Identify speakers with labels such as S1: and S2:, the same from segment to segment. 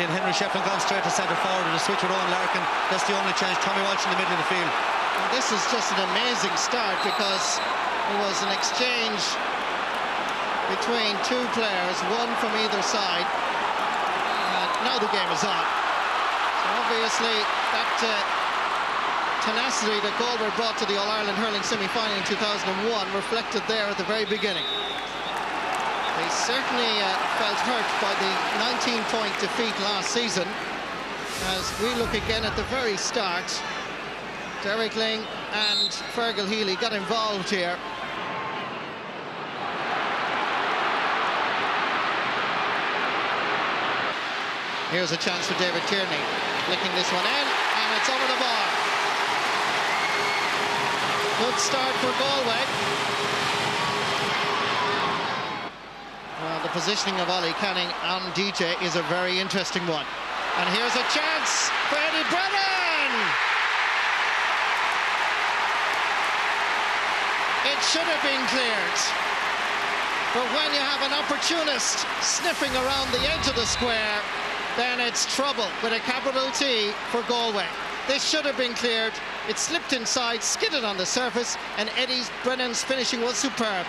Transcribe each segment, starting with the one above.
S1: and Henry Shefflin gone straight to centre forward and a switch with Eoin Larkin. That's the only change. Tommy Walsh in the middle of the field.
S2: And this is just an amazing start because it was an exchange between two players, one from either side. And now the game is on. So obviously that uh, tenacity that Galway brought to the All-Ireland hurling semi-final in 2001 reflected there at the very beginning. They certainly uh, felt hurt by the 19-point defeat last season. As we look again at the very start, Derek Lyng and Fergal Healy got involved here. Here's a chance for David Tierney, flicking this one in, and it's over the bar. Good start for Galway. Well, the positioning of Ollie Canning and DJ is a very interesting one. And here's a chance for Eddie Brennan! It should have been cleared. But when you have an opportunist sniffing around the edge of the square, then it's trouble with a capital T for Galway. This should have been cleared. It slipped inside, skidded on the surface, and Eddie Brennan's finishing was superb.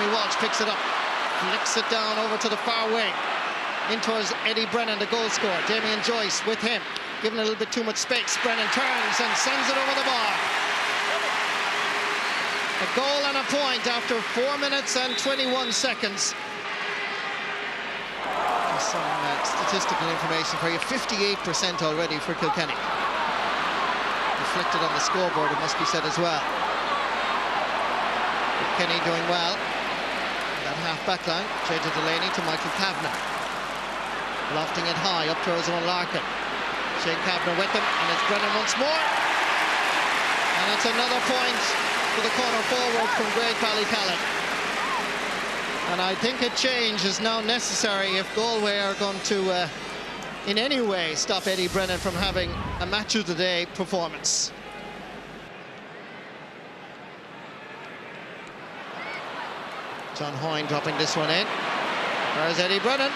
S2: Tommy Walsh picks it up, flicks it down over to the far wing. In towards Eddie Brennan, the goal scorer. Damien Joyce with him, giving a little bit too much space. Brennan turns and sends it over the bar. A goal and a point after 4 minutes and 21 seconds. Some uh, statistical information for you. 58% already for Kilkenny. Reflected on the scoreboard, it must be said as well. Kilkenny doing well. Half back line, JJ Delaney to Michael Kavanagh. Lofting it high up towards Eoin Larkin. Shane Kavanagh with them, and it's Brennan once more. And it's another point for the corner forward from Graigue Ballycallan. And I think a change is now necessary if Galway are going to, uh, in any way, stop Eddie Brennan from having a match of the day performance. John Hoyne dropping this one in. There's Eddie Brennan.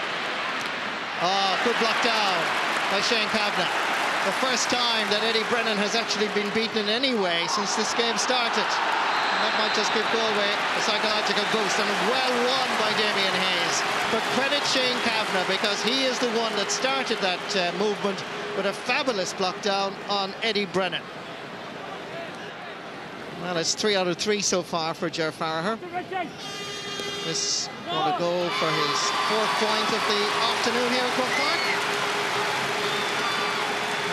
S2: Oh, good block down by Shane Kavanagh. The first time that Eddie Brennan has actually been beaten in any way since this game started. And that might just give Galway a psychological boost. And well won by Damien Hayes. But credit Shane Kavanagh because he is the one that started that uh, movement with a fabulous block down on Eddie Brennan. Well, it's three out of three so far for Ger Farragher. This going to go for his fourth point of the afternoon here at Croke Park.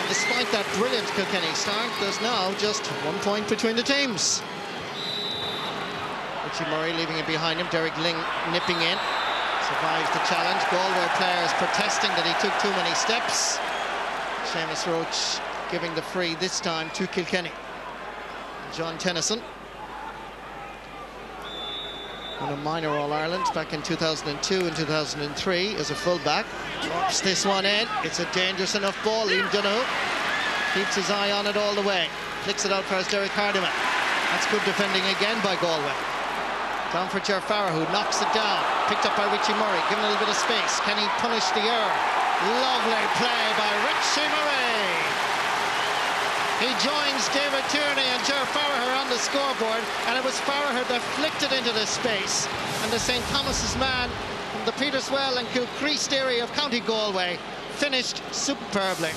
S2: And despite that brilliant Kilkenny start, there's now just one point between the teams. Richie Murray leaving it behind him. Derek Lyng nipping in. Survives the challenge. Galway players protesting that he took too many steps. Seamus Roche giving the free this time to Kilkenny. John Tennyson won a minor All-Ireland back in 2002 and 2003 as a fullback. Drops this one in. It's a dangerous enough ball. Liam Donoghue keeps his eye on it all the way. Flicks it out for Derek Hardiman. That's good defending again by Galway. Down for Farragher, who knocks it down. Picked up by Richie Murray, given a little bit of space. Can he punish the error? Lovely play by Richie Murray. He joins David Tierney and Ger Farragher on the scoreboard, and it was Farragher that flicked it into the space. And the St. Thomas's man from the Peterswell and Kilchreest area of County Galway finished superbly.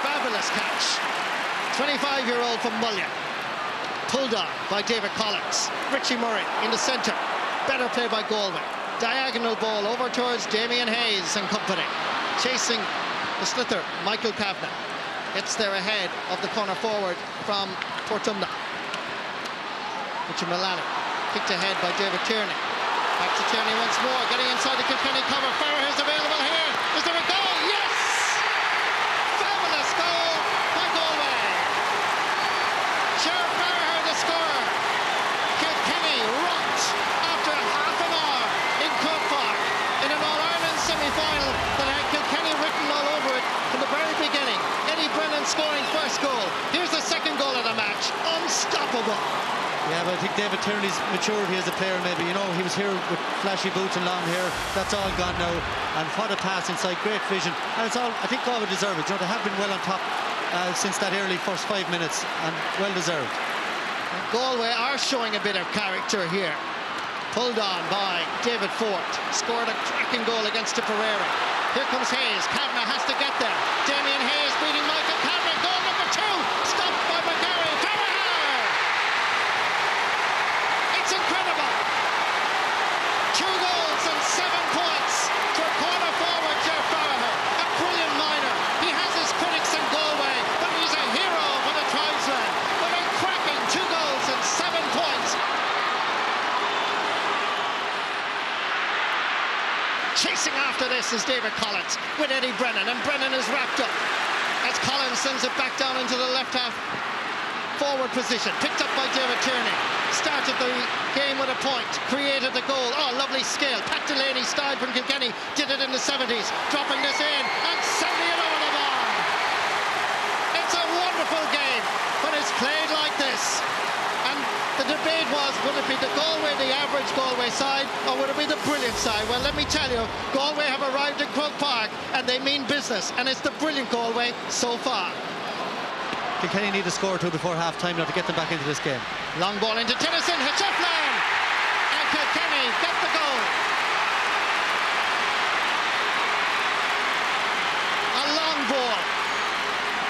S2: Fabulous catch. 25-year-old from Mullion. Pulled on by David Collins. Richie Murray in the centre. Better play by Galway. Diagonal ball over towards Damien Hayes and company. Chasing the sliotar, Michael Kavanagh. Gets there ahead of the corner forward from Portumna. Richard Milano. Kicked ahead by David Tierney. Back to Tierney once more, getting inside the Kilkenny cover. Farragher is available here. Is there a goal? Yes! Fabulous goal by Galway. Ger Farragher, the scorer. Kilkenny rocked after half an hour in Croke Park in an All-Ireland semi-final that had Kilkenny written all over it from the very beginning. Eddie Brennan scoring first goal. Here's the second goal of the match.
S1: Yeah, but I think David Tierney's maturity as a player, maybe. You know, he was here with flashy boots and long hair. That's all gone now. And what a pass inside, great vision. And it's all, I think Galway deserve it. You know, they have been well on top uh, since that early first five minutes and well deserved.
S2: Galway are showing a bit of character here. Pulled on by David Forde. Scored a cracking goal against Tipperary. Here comes Hayes. Kavanagh has to get there. Damien Hayes beating Michael Kavanagh. Goal number two. Stopped by McGarry. Farragher! It's incredible. Two goals and seven points for corner forward Ger Farragher. A brilliant minor. He has his critics in Galway, but he's a hero for the tribesmen. With a cracking two goals and seven points. This is David Collins with Eddie Brennan, and Brennan is wrapped up as Collins sends it back down into the left half forward position. Picked up by David Tierney. Started the game with a point, created the goal. Oh, lovely skill. Pat Delaney style from Kilkenny did it in the 70s, dropping this in and sending it over the bar. It's a wonderful game when it's played like this. And the debate was, would it be the Galway, the average Galway side, or would it be the brilliant side? Well, let me tell you, Galway have arrived in Croke Park, and they mean business, and it's the brilliant Galway so far.
S1: Kilkenny need a score or two before half time now to get them back into this game.
S2: Long ball into Tennyson, Hitcheflin, and Kilkenny get the goal. A long ball,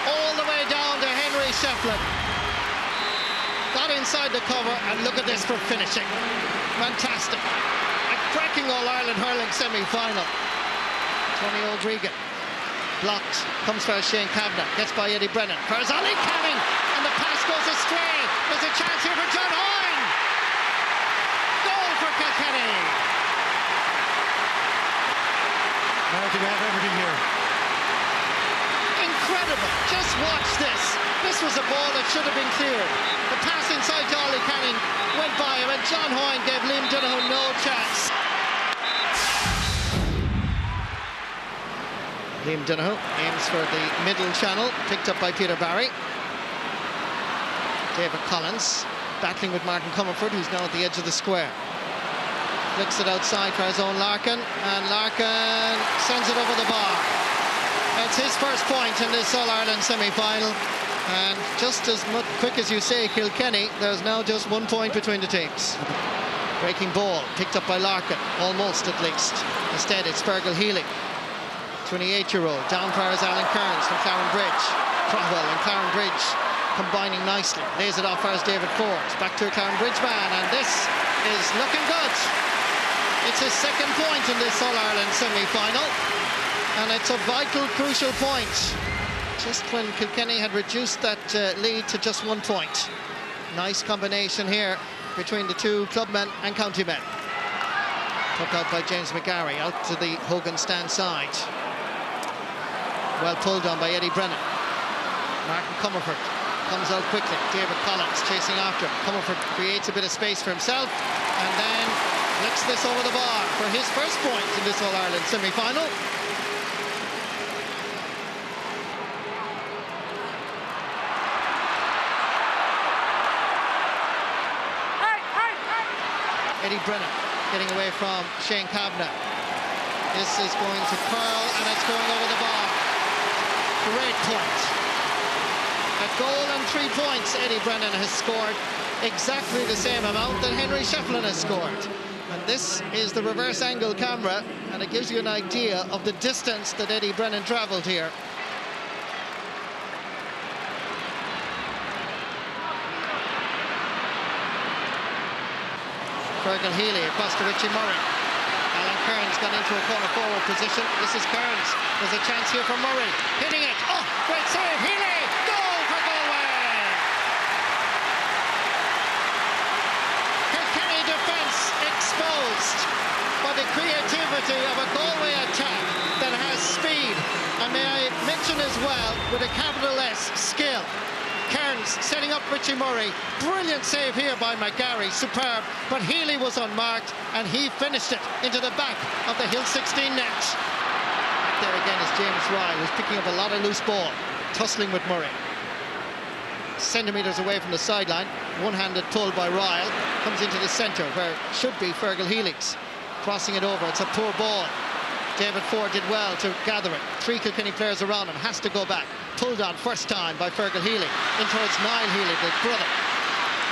S2: all the way down to Henry Shefflin. Inside the cover, and look at this for finishing. Fantastic. A cracking All-Ireland hurling semi-final. Tony Óg Regan blocked, comes for Shane Kavanagh, gets by Eddie Brennan. Farzali coming, and the pass goes astray. There's a chance here for John Hoyne. Goal for Kilkenny.
S1: Marty, we have everything here.
S2: Incredible. Just watch this. This was a ball that should have been cleared. The pass inside to Canning went by him, and John Hoyne gave Liam Donoghue no chance. Liam Donoghue aims for the middle channel, picked up by Peter Barry. David Collins battling with Martin Comerford, who's now at the edge of the square. Flicks it outside for his own Larkin, and Larkin sends it over the bar. That's his first point in this All-Ireland semi-final. And just as much, quick as you say, Kilkenny, there's now just one point between the teams. Breaking ball, picked up by Larkin, almost at least. Instead, it's Fergal Healy, 28-year-old. Down far is Alan Kerins from Claren Bridge. Craughwell and Clarinbridge combining nicely. Lays it off as David Forde. Back to a Clarinbridge man, and this is looking good. It's his second point in this All-Ireland semi-final, and it's a vital, crucial point. Just when Kilkenny had reduced that uh, lead to just one point. Nice combination here between the two clubmen and county men. Took out by James McGarry, out to the Hogan stand side. Well pulled on by Eddie Brennan. Martin Comerford comes out quickly. David Collins chasing after him. Comerford creates a bit of space for himself and then flicks this over the bar for his first point in this All-Ireland semi-final. Eddie Brennan getting away from Shane Kavanagh. This is going to curl and it's going over the bar. Great point. A goal and three points Eddie Brennan has scored exactly the same amount that Henry Shefflin has scored. And this is the reverse angle camera and it gives you an idea of the distance that Eddie Brennan travelled here. Fergal Healy across to Richie Murray. Alan Kerins got into a corner forward position. This is Kerins. There's a chance here for Murray. Hitting it. Oh, great save. Healy. Goal for Galway. Kilkenny defence exposed by the creativity of a Galway attack that has speed. And may I mention as well, with a capital S, skill. Kerins setting up Richie Murray. Brilliant save here by McGarry, superb. But Healy was unmarked and he finished it into the back of the Hill 16 net. There again is James Ryall, who's picking up a lot of loose ball, tussling with Murray. centimetres away from the sideline. One-handed pull by Ryall. Comes into the centre where it should be Fergal Helix. Crossing it over. It's a poor ball. David Forde did well to gather it. Three Kilkenny players around him. Has to go back. Pulled on first time by Fergal Healy. In towards Niall Healy, the brother.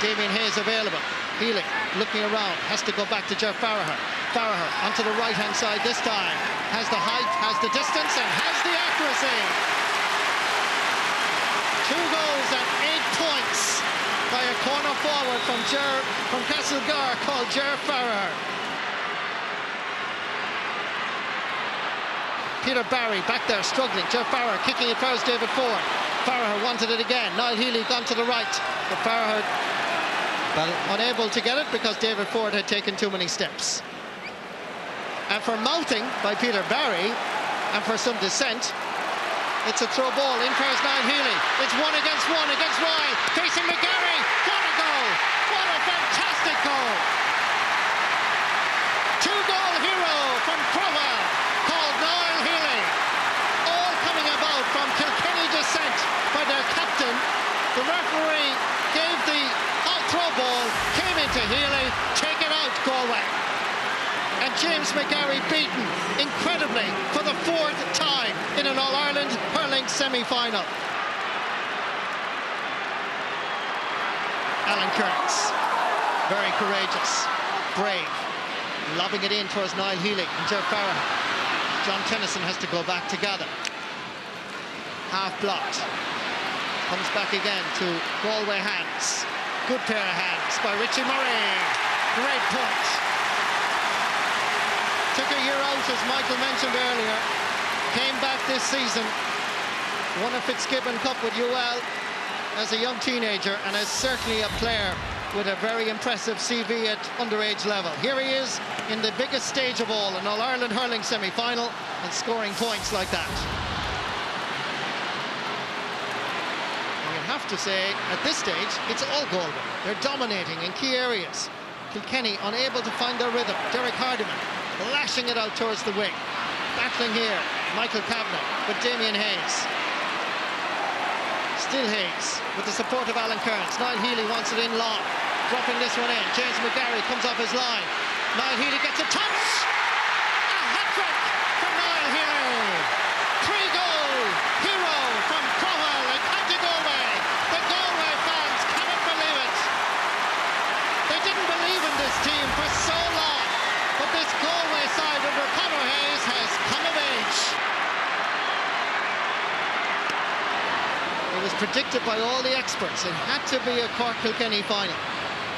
S2: Damien Hayes available. Healy looking around. Has to go back to Ger Farragher. Farragher onto the right-hand side this time. Has the height, has the distance, and has the accuracy. Two goals and eight points by a corner forward from Ger from Castlegar called Ger Farragher. Peter Barry back there struggling. Ger Farragher kicking it first, David Forde. Farragher wanted it again. Niall Healy gone to the right. But Farragher unable to get it because David Forde had taken too many steps. And for mouthing by Peter Barry and for some dissent, it's a throw ball in pairs Niall Healy. It's one against one against. Facing McGarry. What a goal! What a fantastic goal! Two goal hero from Craughwell called Niall Healy. All coming about from Kilkenny descent by their captain. The referee gave the throw ball, came into Healy, take it out Galway. And James McGarry beaten, incredibly, for the fourth time in an All-Ireland hurling semi-final. Alan Kerins, very courageous, brave, lobbing it in towards Niall Healy and Joe Farragher. John Tennyson has to go back together. Half blocked. Comes back again to Galway hands. Good pair of hands by Richie Murray. Great point. Year out, as Michael mentioned earlier. Came back this season. Won a Fitzgibbon Cup with UL as a young teenager and is certainly a player with a very impressive CV at underage level. Here he is in the biggest stage of all, an All-Ireland hurling semi-final and scoring points like that. You have to say, at this stage, it's all Galway. They're dominating in key areas. Kilkenny unable to find their rhythm. Derek Hardiman lashing it out towards the wing. Battling here, Michael Kavanagh with Damien Hayes. Still Hayes with the support of Alan Kerins. Niall Healy wants it in long. Dropping this one in. James McGarry comes off his line. Niall Healy gets a touch. A hat-trick from Niall Healy. Three-goal hero from Craughwell and County Galway. The Galway fans cannot believe it. They didn't believe in this team for so long. But this Galway side under Conor Hayes has come of age. It was predicted by all the experts. It had to be a Cork Kilkenny final.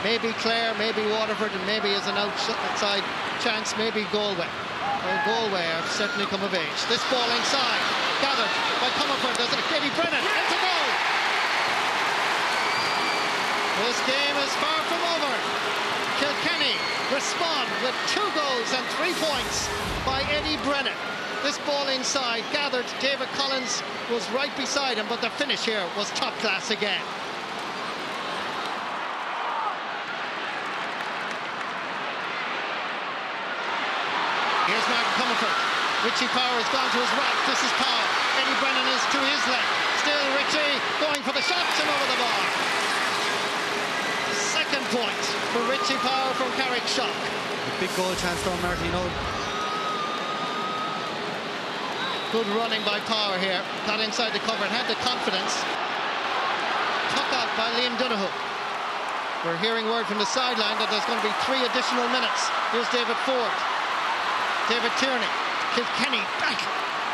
S2: Maybe Clare, maybe Waterford, and maybe as an outside chance, maybe Galway. Well, Galway have certainly come of age. This ball inside, gathered by Comerford, it? Katie Brennan, into goal! This game is far from over. Kilkenny respond with two goals and three points by Eddie Brennan. Ball inside, gathered, David Collins was right beside him, but the finish here was top class again. Here's Martin Comerford. Richie Power has gone to his right. This is Power. Eddie Brennan is to his left. Still Richie going for the shots and over the bar. Second point for Richie Power from Carrickshock.
S1: A big goal chance for Martin, you.
S2: Good running by Power here. Got inside the cover and had the confidence. Tuck out by Liam Donoghue. We're hearing word from the sideline that there's going to be three additional minutes. Here's David Forde. David Tierney. Kilkenny back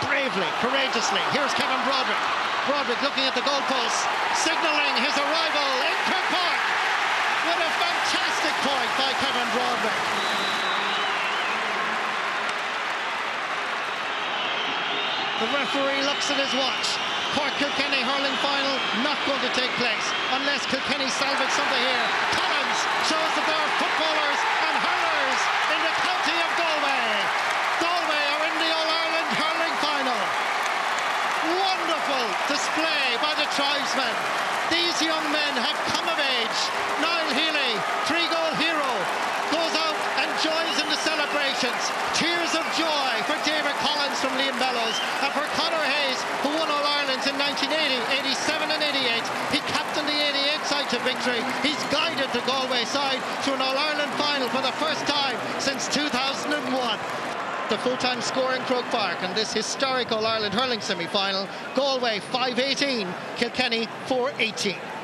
S2: bravely, courageously. Here's Kevin Broderick. Broderick looking at the goalpost, signalling his arrival in Croke Park. What a fantastic point by Kevin Broderick. The referee looks at his watch. Cork Kilkenny hurling final not going to take place unless Kilkenny salvage something here. Collins shows that there are footballers and hurlers in the county of Galway. Galway are in the All-Ireland hurling final. Wonderful display by the tribesmen. These young men have come of age. Niall Healy, three-goal hero, goes out and joins in the celebrations. Tears of for David Collins from Liam Mellows and for Conor Hayes, who won All-Ireland in 1980, 87 and 88. He captained the 88 side to victory. He's guided the Galway side to an All-Ireland final for the first time since 2001 the full-time score in Croke Park and this historic All-Ireland hurling semi-final. Galway 5-18, Kilkenny 4-18.